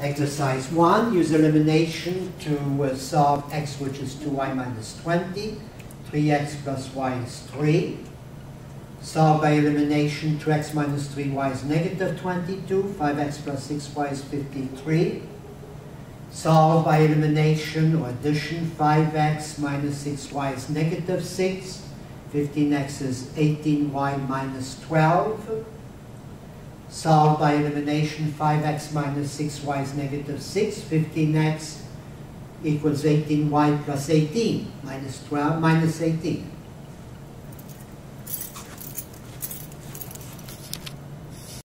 Exercise 1, use elimination to uh, solve x which is 2y minus 20. 3x plus y is 3. Solve by elimination 2x minus 3y is negative 22. 5x plus 6y is 53. Solve by elimination or addition 5x minus 6y is negative 6. 15x is 18y minus 12. Solve by elimination 5x minus 6y is negative 6. 15x equals 18y plus 18 minus 12 minus 18.